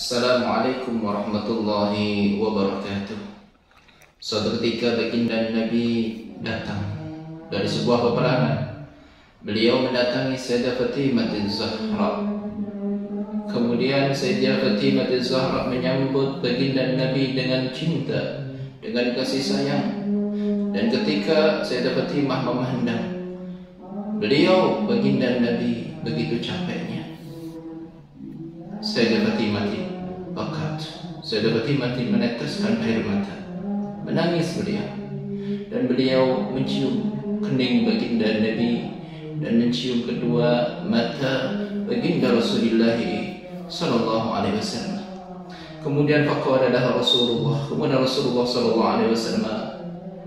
Assalamualaikum warahmatullahi wabarakatuh. Suatu ketika baginda Nabi datang dari sebuah peperangan. Beliau mendatangi Sayyidah Fatimah Zahra. Kemudian Sayyidah Fatimah Zahra menyambut baginda Nabi dengan cinta, dengan kasih sayang. Dan ketika Sayyidah Fatimah memandang beliau baginda Nabi begitu capeknya mati bakat saya dapati mati meneteskan air mata. Menangis beliau. Dan beliau mencium kening baginda Nabi dan mencium kedua mata baginda Rasulullah sallallahu alaihi wasallam. Kemudian faqala adalah Rasulullah. Kemudian Rasulullah sallallahu alaihi wasallam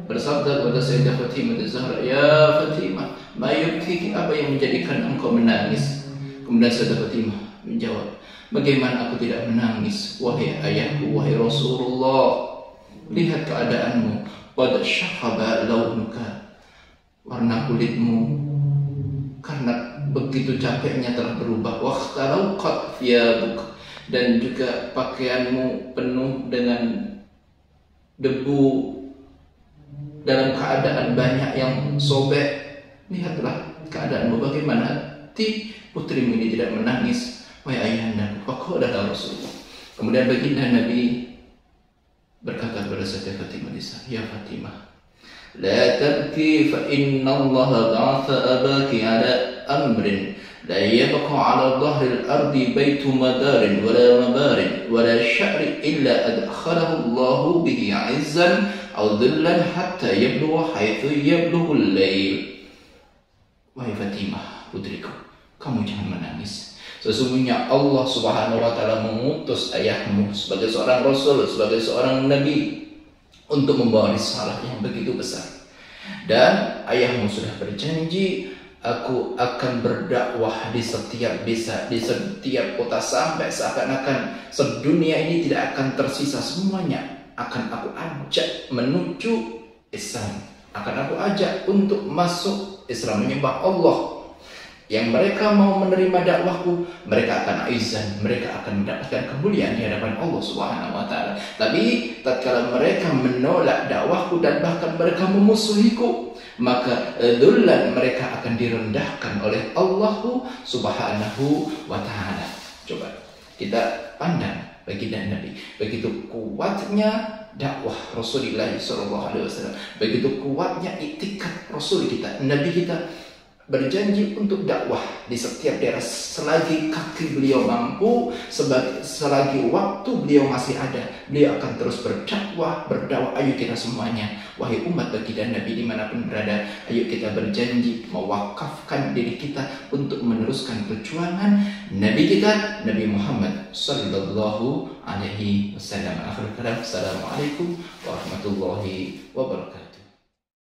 bersabda kepada Sayyidah Fatimah Zahra ya Fatimah mayukiki apa yang menjadikan engkau menangis? Kemudian Sayyidah Fatimah menjawab Bagaimana aku tidak menangis Wahai ayahku, wahai Rasulullah? Lihat keadaanmu. Pada syahaba launuka. Warna kulitmu. Karena begitu capeknya telah berubah. Wakhtarauqat fiyabuk Dan juga pakaianmu penuh dengan Debu. Dalam keadaan banyak yang sobek. Lihatlah keadaanmu. Bagaimana Hati putrimu ini tidak menangis Ayahanda, adalah Rasulullah. Kemudian baginda Nabi berkata kepada Sayyidah Fatimah Nisa, Ya Fatimah, لا تبكي فإن الله بعث أباك على أمر لا يبقى على ظهر الأرض بيت مدار ولا مبار ولا شعر إلا أدخله الله به عزا أو ذلا حتى يبلغ حيث يبلغ الليل Wahai Fatimah, putriku, kamu jangan menangis. Sesungguhnya Allah Subhanahu wa taala mengutus ayahmu sebagai seorang rasul, sebagai seorang nabi untuk membawa risalah yang begitu besar. Dan ayahmu sudah berjanji aku akan berdakwah di setiap desa, di setiap kota sampai seakan-akan sedunia ini tidak akan tersisa semuanya akan aku ajak menuju Islam. Akan aku ajak untuk masuk Islam menyembah Allah yang mereka mau menerima dakwahku, mereka akan aizan, mereka akan mendapatkan kemuliaan di hadapan Allah Subhanahu wa taala. Tapi tatkala mereka menolak dakwahku dan bahkan mereka memusuhiku, maka dullan mereka akan direndahkan oleh Allah Subhanahu wa taala. Coba kita pandang bagi dan Nabi. Begitu kuatnya dakwah Rasulullah SAW. Begitu kuatnya itikat Rasul kita, Nabi kita berjanji untuk dakwah di setiap daerah selagi kaki beliau mampu selagi waktu beliau masih ada beliau akan terus berdakwah berdakwah. Ayo kita semuanya wahai umat bagi dan nabi di mana pun berada ayo kita berjanji mewakafkan diri kita untuk meneruskan perjuangan nabi kita Nabi Muhammad sallallahu alaihi wasallam. Akhir kalam assalamualaikum warahmatullahi wabarakatuh